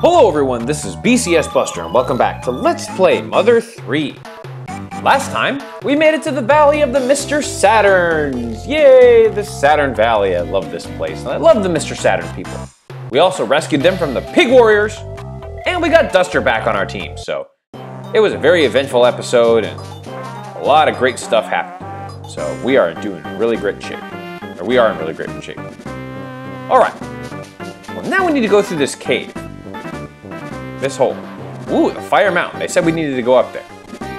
Hello everyone, this is BCS Buster and welcome back to Let's Play Mother 3. Last time, we made it to the Valley of the Mr. Saturns. Yay, the Saturn Valley. I love this place and I love the Mr. Saturn people. We also rescued them from the Pig Warriors and we got Duster back on our team, so it was a very eventful episode and a lot of great stuff happened. So we are doing really great shape. Or we are in really great shape. All right, well now we need to go through this cave. This hole. Ooh, the Fire Mountain. They said we needed to go up there.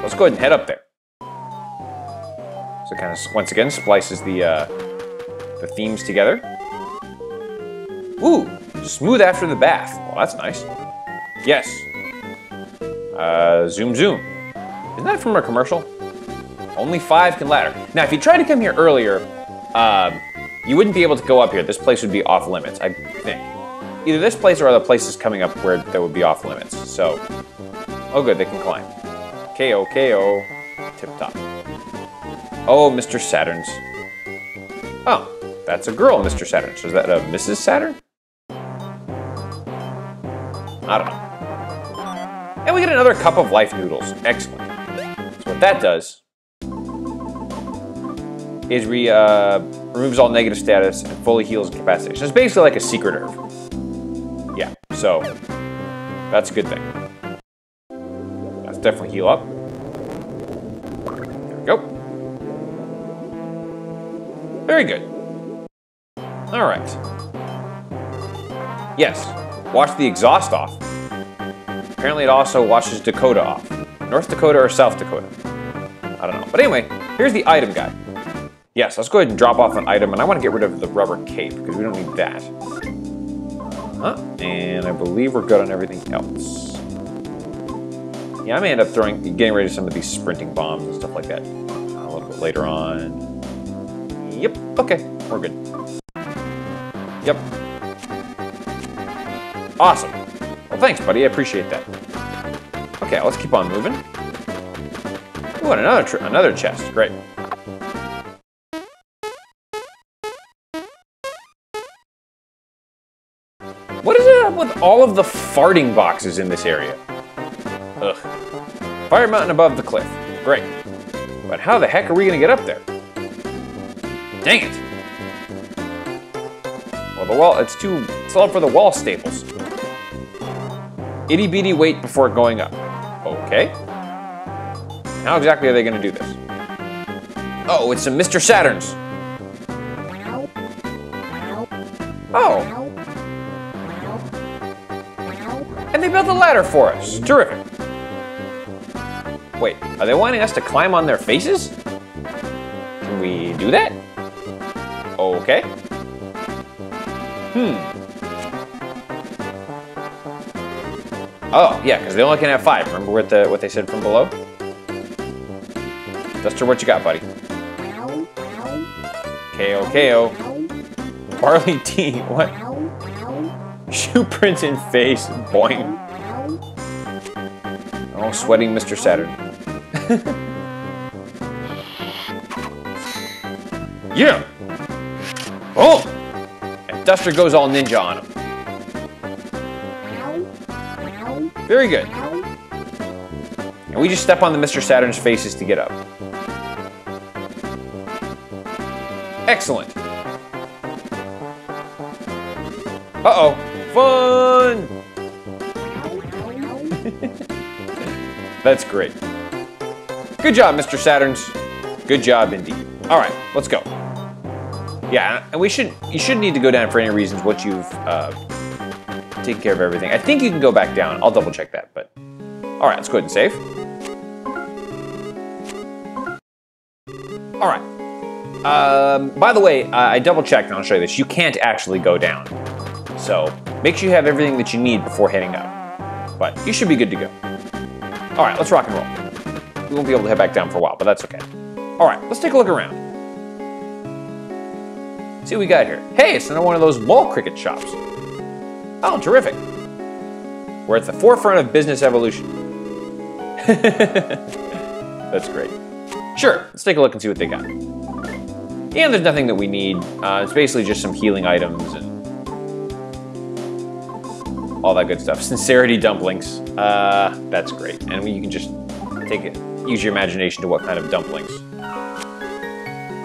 Let's go ahead and head up there. So it kind of, once again, splices the, uh, the themes together. Ooh, smooth after the bath. Well, that's nice. Yes. Uh, zoom zoom. Isn't that from a commercial? Only five can ladder. Now, if you tried to come here earlier, um, you wouldn't be able to go up here. This place would be off limits, I think either this place or other places coming up where that would be off limits. So, oh good, they can climb. KO, KO, tip top. Oh, Mr. Saturn's. Oh, that's a girl, Mr. Saturn. So is that a Mrs. Saturn? I don't know. And we get another cup of life noodles. Excellent. So what that does is re, uh, removes all negative status and fully heals capacity. So it's basically like a secret herb. So that's a good thing. Let's definitely heal up. There we go. Very good. All right. Yes, wash the exhaust off. Apparently it also washes Dakota off. North Dakota or South Dakota. I don't know. But anyway, here's the item guide. Yes, let's go ahead and drop off an item, and I want to get rid of the rubber cape, because we don't need that. Huh? And I believe we're good on everything else. Yeah, I may end up throwing, getting rid of some of these sprinting bombs and stuff like that uh, a little bit later on. Yep, okay, we're good. Yep. Awesome. Well, thanks, buddy, I appreciate that. Okay, let's keep on moving. Ooh, and another, another chest, great. Up with all of the farting boxes in this area? Ugh. Fire mountain above the cliff. Great. But how the heck are we gonna get up there? Dang it. Well, the wall, it's too, it's all for the wall staples. Itty bitty wait before going up. Okay. How exactly are they gonna do this? Oh, it's some Mr. Saturns. And they built a ladder for us. Terrific. Wait, are they wanting us to climb on their faces? Can we do that? Okay. Hmm. Oh, yeah, because they only can have five. Remember what the what they said from below? Duster, what you got, buddy? KO, KO. Barley tea, what? Shoe prints in face, boing. Oh, sweating Mr. Saturn. yeah! Oh! And Duster goes all ninja on him. Very good. And we just step on the Mr. Saturn's faces to get up. Excellent. Uh-oh. Fun! That's great. Good job, Mr. Saturns. Good job indeed. All right, let's go. Yeah, and we should you shouldn't need to go down for any reasons once you've uh, taken care of everything. I think you can go back down. I'll double check that, but all right, let's go ahead and save. All right. Um, by the way, I double checked, and I'll show you this. You can't actually go down. So make sure you have everything that you need before heading up. But you should be good to go. All right, let's rock and roll. We won't be able to head back down for a while, but that's okay. All right, let's take a look around. See what we got here. Hey, it's another one of those wall cricket shops. Oh, terrific. We're at the forefront of business evolution. That's great. Sure, let's take a look and see what they got. Yeah, there's nothing that we need. Uh, it's basically just some healing items and all that good stuff. Sincerity dumplings. Uh, that's great. And you can just take it, use your imagination to what kind of dumplings.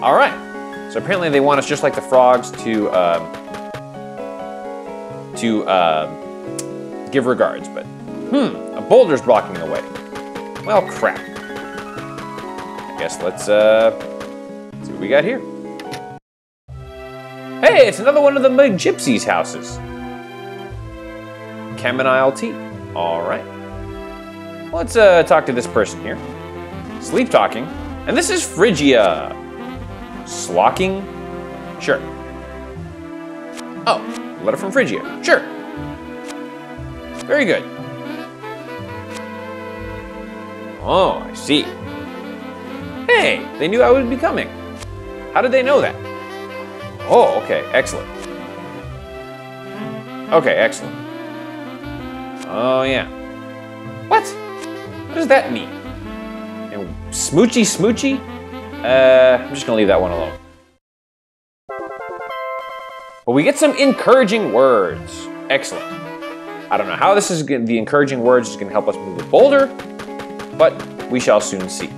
All right. So apparently they want us just like the frogs to um, to um, give regards, but hmm, a boulder's blocking the way. Well, crap. I guess let's uh, see what we got here. Hey, it's another one of the Magypsies' houses. Chamomile tea. All right. Let's uh, talk to this person here. Sleep talking. And this is Phrygia. Slocking? Sure. Oh, letter from Phrygia. Sure. Very good. Oh, I see. Hey, they knew I would be coming. How did they know that? Oh, okay, excellent. Okay, excellent. Oh, yeah. What? What does that mean? And smoochy smoochy? Uh, I'm just gonna leave that one alone. But we get some encouraging words. Excellent. I don't know how this is gonna, the encouraging words is gonna help us move the boulder, but we shall soon see.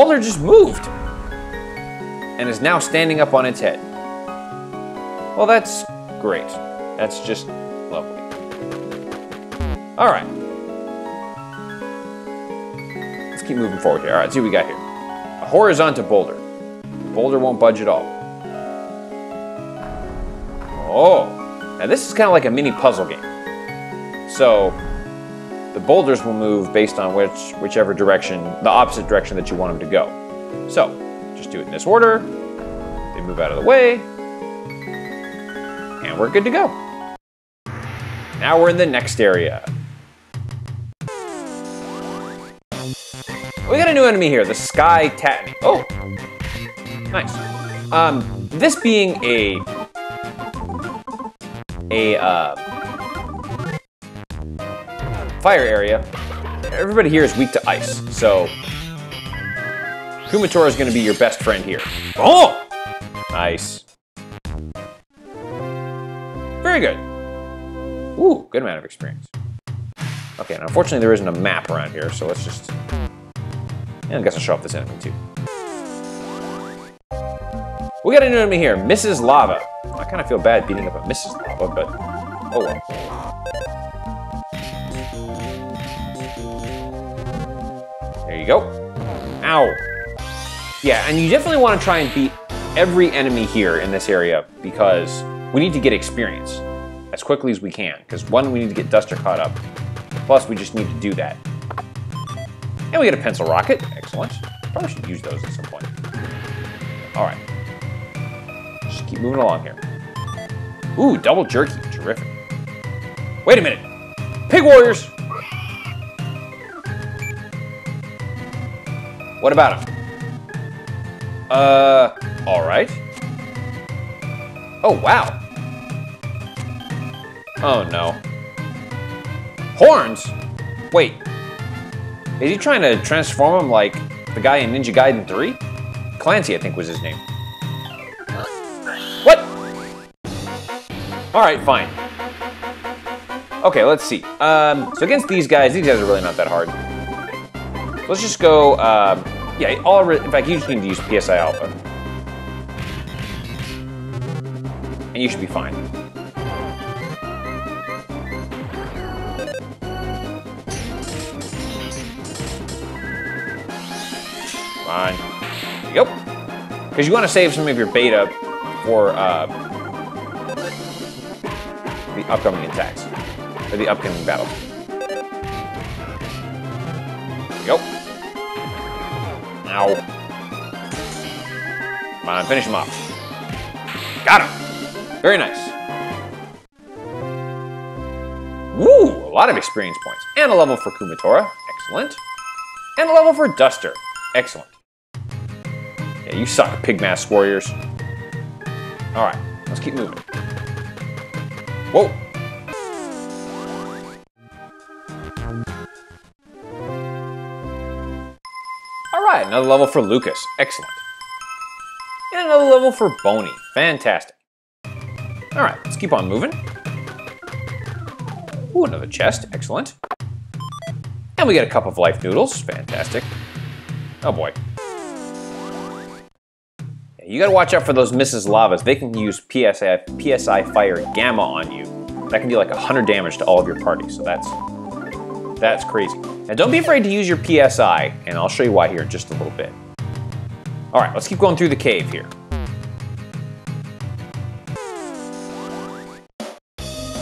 Boulder just moved and is now standing up on its head. Well, that's great. That's just lovely. All right. Let's keep moving forward here. All right, see what we got here. A horizontal boulder. Boulder won't budge at all. Oh, now this is kind of like a mini puzzle game. So the boulders will move based on which whichever direction, the opposite direction that you want them to go. So just do it in this order. They move out of the way, and we're good to go. Now we're in the next area. We got a new enemy here, the Sky Tatney. Oh, nice. Um, this being a a uh, fire area, everybody here is weak to ice, so Kumatora is going to be your best friend here. Oh, nice. Very good. Ooh, good amount of experience. Okay, now unfortunately there isn't a map around here, so let's just... And I guess I'll show off this enemy too. We got a new enemy here, Mrs. Lava. I kind of feel bad beating up a Mrs. Lava, but oh well. You go. Ow. Yeah, and you definitely want to try and beat every enemy here in this area because we need to get experience as quickly as we can. Because one, we need to get Duster caught up. Plus, we just need to do that. And we get a pencil rocket. Excellent. Probably should use those at some point. All right. Just keep moving along here. Ooh, double jerky. Terrific. Wait a minute. Pig Warriors! What about him? Uh, all right. Oh, wow. Oh, no. Horns? Wait. Is he trying to transform him like the guy in Ninja Gaiden 3? Clancy, I think was his name. What? All right, fine. Okay, let's see. Um, so against these guys, these guys are really not that hard. Let's just go, um, yeah, all, in fact, you just need to use PSI Alpha. And you should be fine. Fine. Go. Because you want to save some of your beta for uh, the upcoming attacks. Or the upcoming battles. Ow. Come on, finish him off. Got him. Very nice. Woo! A lot of experience points. And a level for Kumatora. Excellent. And a level for Duster. Excellent. Yeah, you suck, Pig Mask Warriors. Alright, let's keep moving. Whoa! Another level for Lucas. Excellent. And another level for Boney. Fantastic. All right, let's keep on moving. Ooh, another chest. Excellent. And we get a cup of life noodles. Fantastic. Oh boy. You gotta watch out for those Mrs. Lavas. They can use PSI, PSI Fire Gamma on you. That can do like 100 damage to all of your party, so that's that's crazy. Now don't be afraid to use your PSI, and I'll show you why here in just a little bit. All right, let's keep going through the cave here.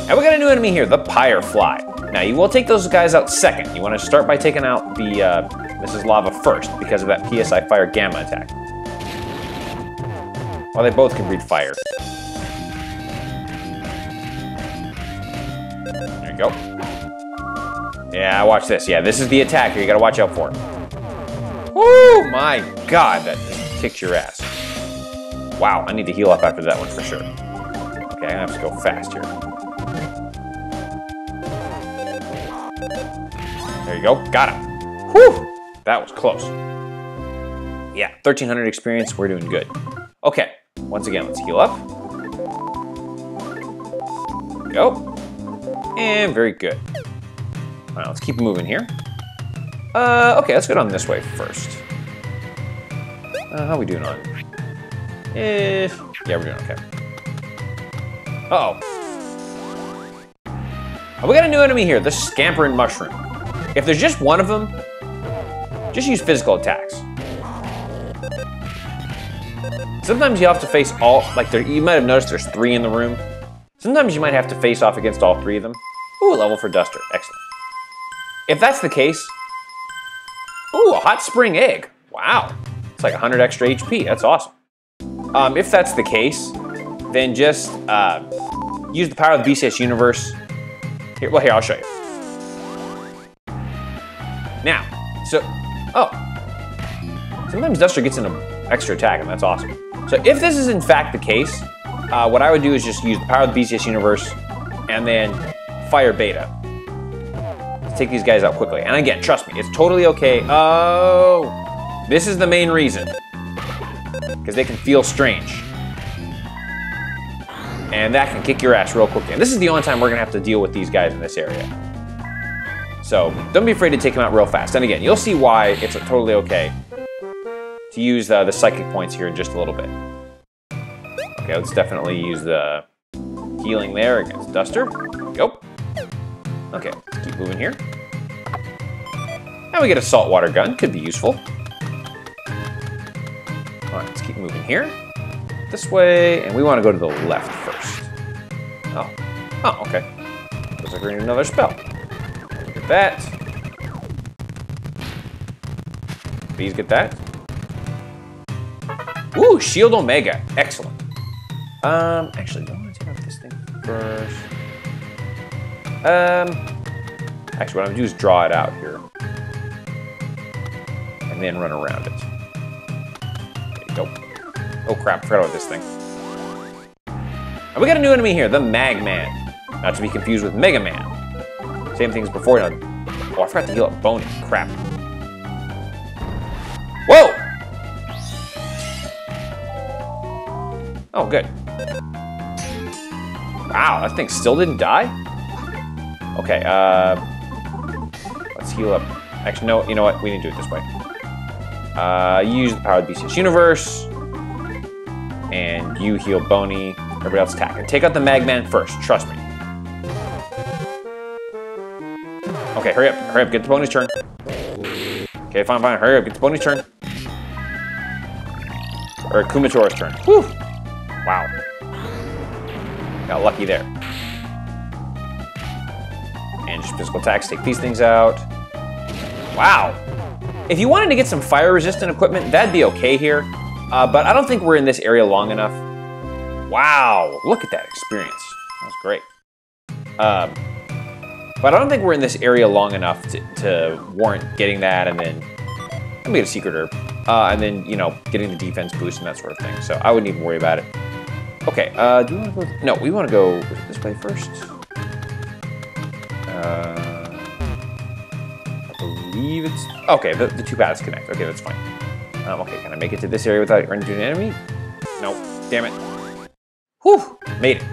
And we got a new enemy here, the Pyre Fly. Now you will take those guys out second. You want to start by taking out the uh, Mrs. Lava first because of that PSI Fire Gamma attack. Well, they both can breathe fire. There you go. Yeah, watch this. Yeah, this is the attacker you gotta watch out for. him. Oh my god, that kicked your ass. Wow, I need to heal up after that one for sure. Okay, I have to go fast here. There you go, got him. Whew, that was close. Yeah, 1300 experience, we're doing good. Okay, once again, let's heal up. Go. And very good. Let's keep moving here. Uh, okay, let's go down this way first. Uh, how are we doing on? If yeah, we're doing okay. Uh oh. oh. We got a new enemy here, the Scampering Mushroom. If there's just one of them, just use physical attacks. Sometimes you have to face all, like there, you might have noticed there's three in the room. Sometimes you might have to face off against all three of them. Ooh, level for Duster, excellent. If that's the case, ooh, a hot spring egg. Wow, it's like 100 extra HP, that's awesome. Um, if that's the case, then just uh, use the power of the BCS universe. Here, well, here, I'll show you. Now, so, oh, sometimes Duster gets an extra attack, and that's awesome. So if this is in fact the case, uh, what I would do is just use the power of the BCS universe and then fire beta. Take these guys out quickly. And again, trust me, it's totally okay. Oh, this is the main reason. Because they can feel strange. And that can kick your ass real quickly. And this is the only time we're gonna have to deal with these guys in this area. So don't be afraid to take them out real fast. And again, you'll see why it's totally okay to use uh, the psychic points here in just a little bit. Okay, let's definitely use the healing there against Duster. Go. Okay, keep moving here. Now we get a saltwater gun, could be useful. All right, let's keep moving here. This way, and we want to go to the left first. Oh, oh, okay. Looks like gonna need another spell. Look at that. Please get that. Ooh, Shield Omega. Excellent. Um, actually, I want to take out this thing first? Um, actually, what I'm gonna do is draw it out here. And then run around it. Go. Oh crap, forgot about this thing. And we got a new enemy here, the Magman. Not to be confused with Mega Man. Same thing as before. Now, oh, I forgot to heal up Boney. Crap. Whoa! Oh, good. Wow, that thing still didn't die? Okay, uh... Let's heal up. Actually, no, you know what? We need to do it this way. Uh, use the power of the BCS Universe. And you heal Boney. Everybody else attack. And take out the Magman first, trust me. Okay, hurry up, hurry up, get the Boney's turn. Okay, fine, fine, hurry up, get the Boney's turn. Or Kumatora's turn. Whew! Wow. Got lucky there. And just physical attacks, take these things out. Wow. If you wanted to get some fire resistant equipment, that'd be okay here. Uh, but I don't think we're in this area long enough. Wow, look at that experience. That was great. Um, but I don't think we're in this area long enough to, to warrant getting that and then let me get a secret herb. Uh, and then, you know, getting the defense boost and that sort of thing. So I wouldn't even worry about it. Okay, uh, do we want to go? No, we want to go this way first. Uh, I believe it's... Okay, the, the two paths connect. Okay, that's fine. Um, okay, can I make it to this area without running into an enemy? No, damn it. Whew, made it.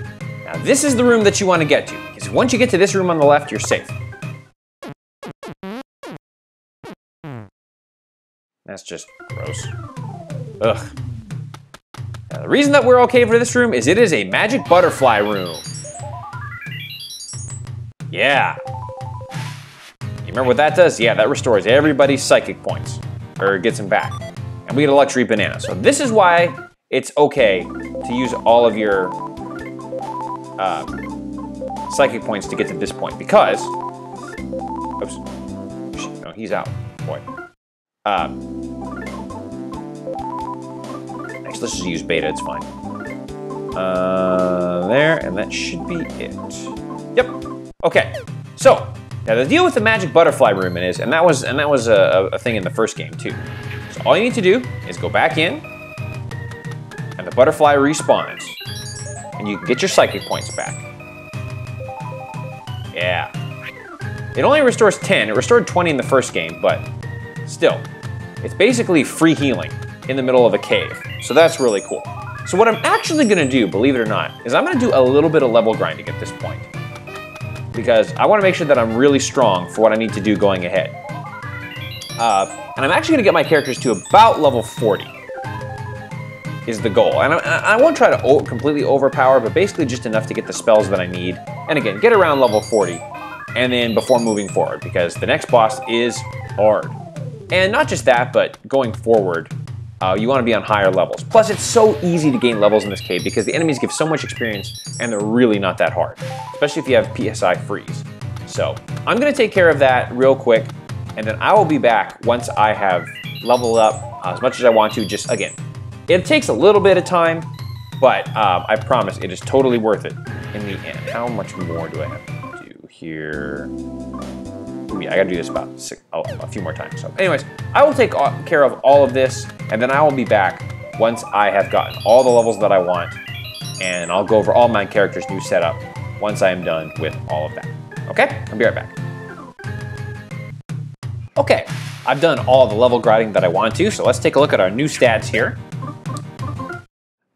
Now this is the room that you want to get to, because once you get to this room on the left, you're safe. That's just gross. Ugh. Now, the reason that we're okay for this room is it is a magic butterfly room. Yeah. You remember what that does? Yeah, that restores everybody's psychic points, or gets them back. And we get a luxury banana. So this is why it's okay to use all of your uh, psychic points to get to this point, because, oops, no, he's out, boy. Um, actually, let's just use beta, it's fine. Uh, there, and that should be it. Yep, okay. So, now the deal with the magic butterfly room is, and that was and that was a, a thing in the first game too. So all you need to do is go back in, and the butterfly respawns, and you get your psychic points back. Yeah. It only restores 10. It restored 20 in the first game, but still, it's basically free healing in the middle of a cave. So that's really cool. So what I'm actually gonna do, believe it or not, is I'm gonna do a little bit of level grinding at this point. Because I wanna make sure that I'm really strong for what I need to do going ahead. Uh, and I'm actually gonna get my characters to about level 40 is the goal. And I, I won't try to completely overpower, but basically just enough to get the spells that I need. And again, get around level 40 and then before moving forward because the next boss is hard. And not just that, but going forward, uh, you want to be on higher levels. Plus, it's so easy to gain levels in this cave because the enemies give so much experience and they're really not that hard, especially if you have PSI freeze. So I'm going to take care of that real quick, and then I will be back once I have leveled up as much as I want to. Just again, it takes a little bit of time, but um, I promise it is totally worth it in the end. How much more do I have to do here? Yeah, I gotta do this about oh, a few more times. So anyways, I will take care of all of this and then I will be back once I have gotten all the levels that I want and I'll go over all my character's new setup once I am done with all of that. Okay, I'll be right back. Okay, I've done all the level grinding that I want to, so let's take a look at our new stats here.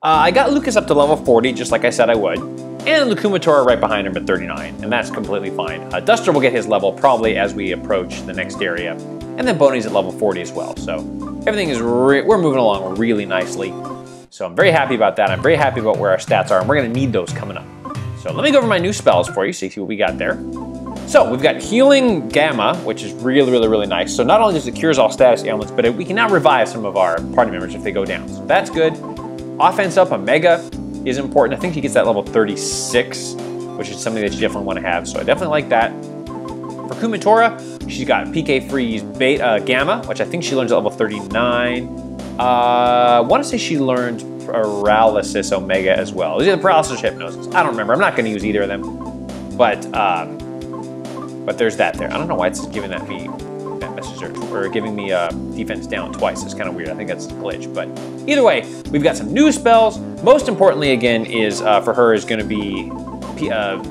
Uh, I got Lucas up to level 40, just like I said I would. And Lukumatora right behind him at 39, and that's completely fine. Uh, Duster will get his level probably as we approach the next area. And then Boney's at level 40 as well, so everything is, we're moving along really nicely. So I'm very happy about that. I'm very happy about where our stats are, and we're gonna need those coming up. So let me go over my new spells for you, so you see what we got there. So we've got Healing Gamma, which is really, really, really nice. So not only does it cures all status ailments, but it, we can now revive some of our party members if they go down. So that's good. Offense up, Omega is important. I think he gets that level 36, which is something that you definitely want to have. So I definitely like that. For Kumatora, she's got PK Freeze Beta uh, Gamma, which I think she learns at level 39. Uh, I want to say she learned Paralysis Omega as well. Is it Paralysis Hypnosis? I don't remember. I'm not going to use either of them. But, um, but there's that there. I don't know why it's giving that me or, giving me uh, defense down twice. It's kind of weird. I think that's a glitch. But either way, we've got some new spells. Most importantly, again, is uh, for her is going to be uh,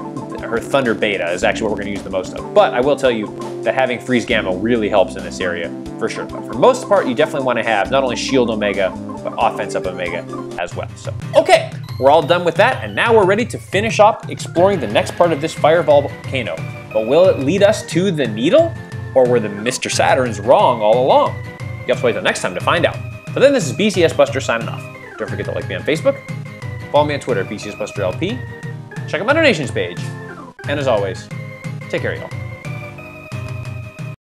her Thunder Beta is actually what we're going to use the most of. But I will tell you that having Freeze Gamma really helps in this area for sure. But for most part, you definitely want to have not only Shield Omega, but Offense Up Omega as well. So, okay, we're all done with that, and now we're ready to finish up exploring the next part of this Fire Volcano. But will it lead us to the Needle? Or were the Mr. Saturns wrong all along? You have to wait till next time to find out. But then this is BCS Buster signing off. Don't forget to like me on Facebook, follow me on Twitter, BCS Buster LP, check out my donations page, and as always, take care, y'all.